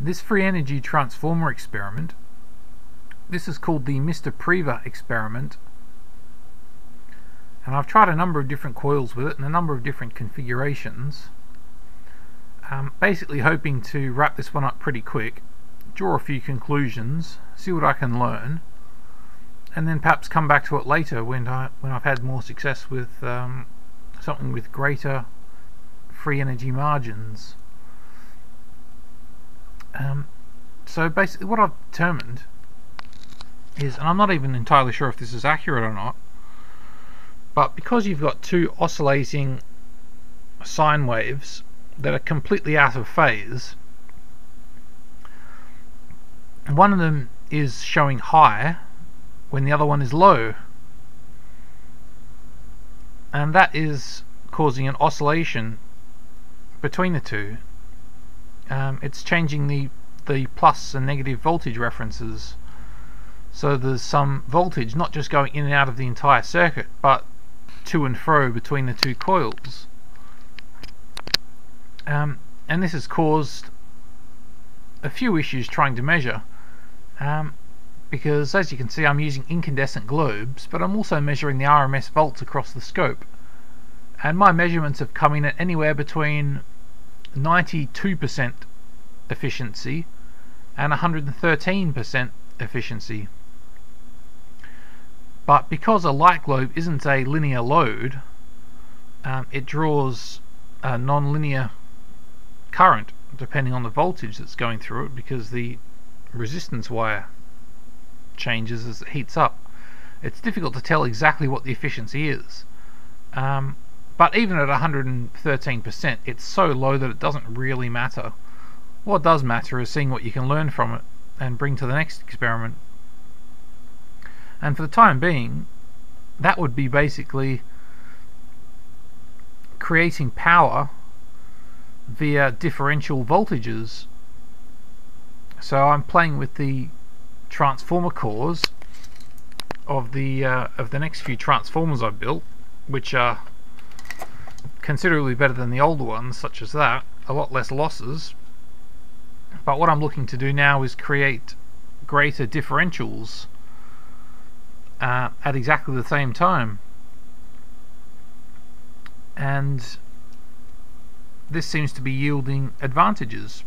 This free energy transformer experiment, this is called the Mr. Preva experiment and I've tried a number of different coils with it and a number of different configurations um, basically hoping to wrap this one up pretty quick draw a few conclusions see what I can learn and then perhaps come back to it later when, I, when I've had more success with um, something with greater free energy margins um, so basically what I've determined is, and I'm not even entirely sure if this is accurate or not, but because you've got two oscillating sine waves that are completely out of phase, one of them is showing high when the other one is low. And that is causing an oscillation between the two um, it's changing the the plus and negative voltage references. So there's some voltage not just going in and out of the entire circuit but to and fro between the two coils. Um, and this has caused a few issues trying to measure. Um, because as you can see I'm using incandescent globes but I'm also measuring the RMS volts across the scope. And my measurements have come in at anywhere between 92% efficiency and 113% efficiency. But because a light globe isn't a linear load, um, it draws a non-linear current depending on the voltage that's going through it because the resistance wire changes as it heats up. It's difficult to tell exactly what the efficiency is. Um, but even at 113%, it's so low that it doesn't really matter. What does matter is seeing what you can learn from it and bring to the next experiment. And for the time being, that would be basically creating power via differential voltages. So I'm playing with the transformer cores of the uh, of the next few transformers I've built, which are considerably better than the older ones, such as that, a lot less losses. But what I'm looking to do now is create greater differentials uh, at exactly the same time. And this seems to be yielding advantages.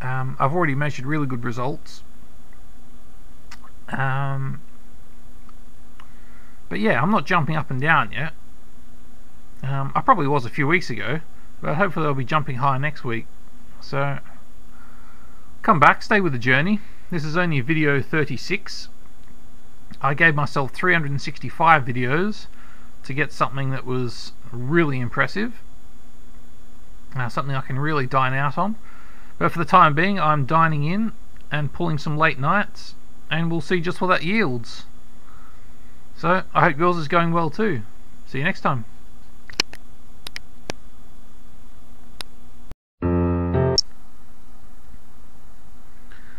Um, I've already measured really good results. Um, but yeah, I'm not jumping up and down yet. Um, I probably was a few weeks ago, but hopefully I'll be jumping high next week. So, come back, stay with the journey. This is only video 36. I gave myself 365 videos to get something that was really impressive. Uh, something I can really dine out on. But for the time being, I'm dining in and pulling some late nights, and we'll see just what that yields. So, I hope yours is going well too. See you next time.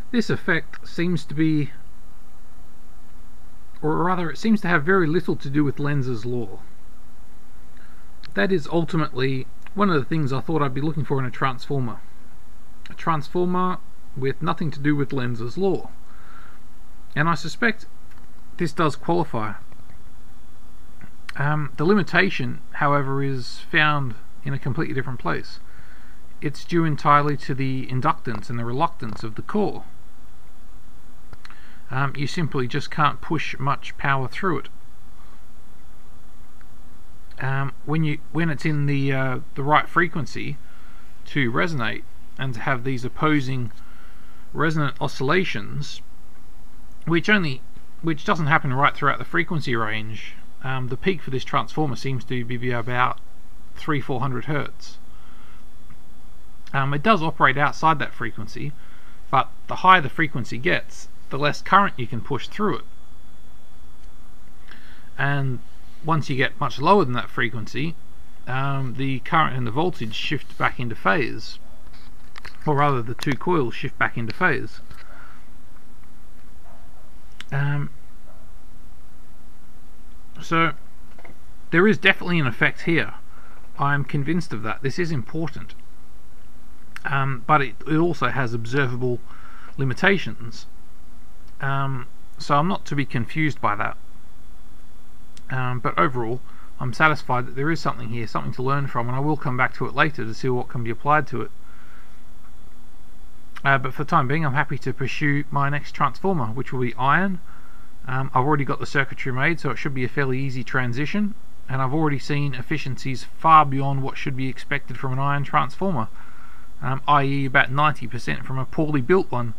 This effect seems to be, or rather it seems to have very little to do with Lenz's law. That is ultimately one of the things I thought I'd be looking for in a transformer. A transformer with nothing to do with Lenz's law. And I suspect this does qualify. Um, the limitation, however, is found in a completely different place. It's due entirely to the inductance and the reluctance of the core um, you simply just can't push much power through it. Um, when you when it's in the uh, the right frequency to resonate and to have these opposing resonant oscillations, which only which doesn't happen right throughout the frequency range. Um, the peak for this transformer seems to be about three four hundred hertz. Um, it does operate outside that frequency, but the higher the frequency gets, the less current you can push through it. And once you get much lower than that frequency, um, the current and the voltage shift back into phase. Or rather, the two coils shift back into phase. Um, so, there is definitely an effect here. I'm convinced of that. This is important. um, but it, it also has observable limitations. Um, so I'm not to be confused by that. Um, but overall, I'm satisfied that there is something here, something to learn from, and I will come back to it later to see what can be applied to it. Uh, but for the time being, I'm happy to pursue my next transformer, which will be iron. Um, I've already got the circuitry made, so it should be a fairly easy transition, and I've already seen efficiencies far beyond what should be expected from an iron transformer, um, i.e. about 90% from a poorly built one.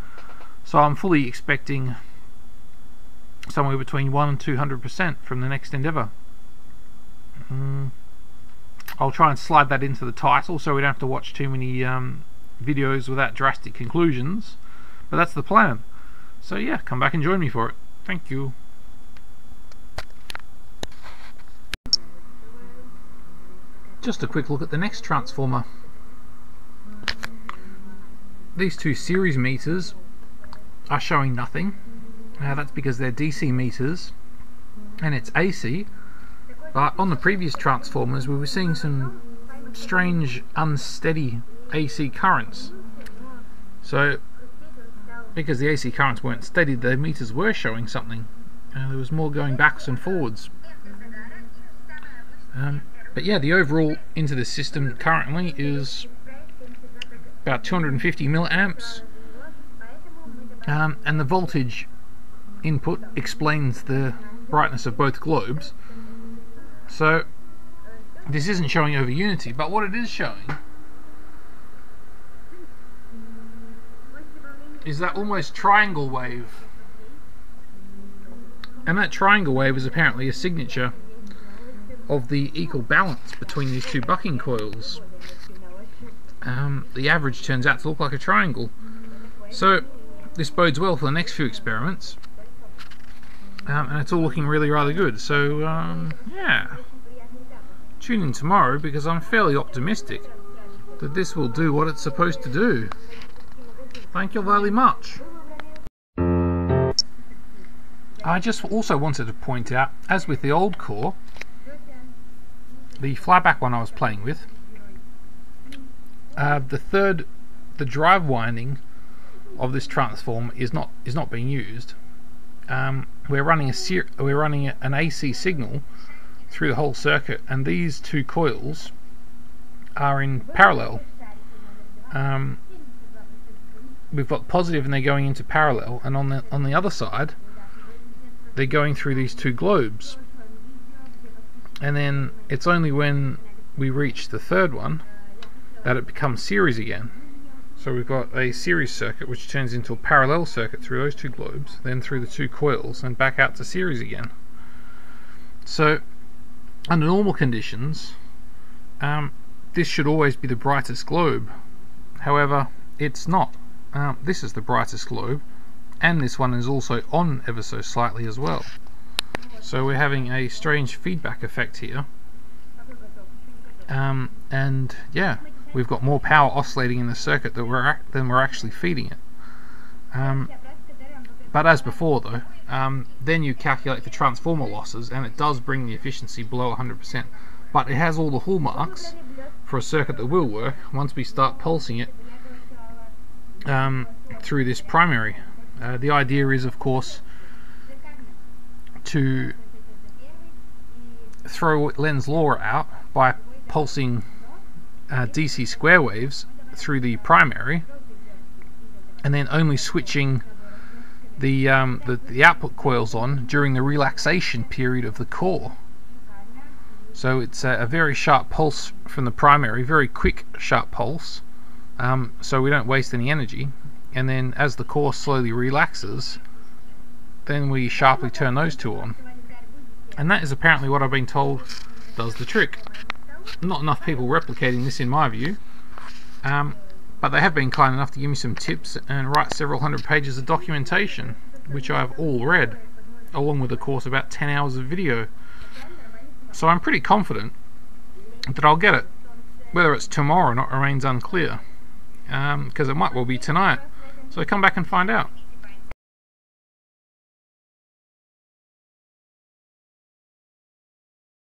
So I'm fully expecting somewhere between 1 and 200% from the next endeavour. Mm. I'll try and slide that into the title so we don't have to watch too many um, videos without drastic conclusions. But that's the plan. So yeah, come back and join me for it. Thank you. Just a quick look at the next transformer. These two series meters are showing nothing. Now that's because they're DC meters and it's AC. But on the previous transformers we were seeing some strange unsteady AC currents. So, because the AC currents weren't steady, the meters were showing something. There was more going backs and forwards. Um, but yeah, the overall into the system currently is about 250 milliamps. Um, and the voltage input explains the brightness of both globes. So, this isn't showing over unity, but what it is showing is that almost triangle wave. And that triangle wave is apparently a signature of the equal balance between these two bucking coils. Um, the average turns out to look like a triangle. So this bodes well for the next few experiments. Um, and it's all looking really rather good. So um, yeah, tune in tomorrow because I'm fairly optimistic that this will do what it's supposed to do. Thank you very much. I just also wanted to point out, as with the old core, the flyback one I was playing with, uh, the third, the drive winding of this transform is not is not being used. Um, we're running a we're running an AC signal through the whole circuit, and these two coils are in parallel. Um, we've got positive and they're going into parallel and on the on the other side they're going through these two globes and then it's only when we reach the third one that it becomes series again so we've got a series circuit which turns into a parallel circuit through those two globes then through the two coils and back out to series again. So under normal conditions um, this should always be the brightest globe. However it's not. Um, this is the brightest globe and this one is also on ever so slightly as well. So we're having a strange feedback effect here. Um, and yeah we've got more power oscillating in the circuit than we're, than we're actually feeding it. Um, but as before though um, then you calculate the transformer losses and it does bring the efficiency below 100% but it has all the hallmarks for a circuit that will work once we start pulsing it um, through this primary. Uh, the idea is, of course, to throw Lenz's law out by pulsing uh, DC square waves through the primary and then only switching the, um, the, the output coils on during the relaxation period of the core. So it's a, a, very sharp pulse from the primary, very quick sharp pulse, um, so we don't waste any energy. And then as the core slowly relaxes then we sharply turn those two on. And that is apparently what I've been told does the trick not enough people replicating this in my view um, but they have been kind enough to give me some tips and write several hundred pages of documentation which I have all read along with of course about 10 hours of video so I'm pretty confident that I'll get it whether it's tomorrow or not remains unclear because um, it might well be tonight. So come back and find out.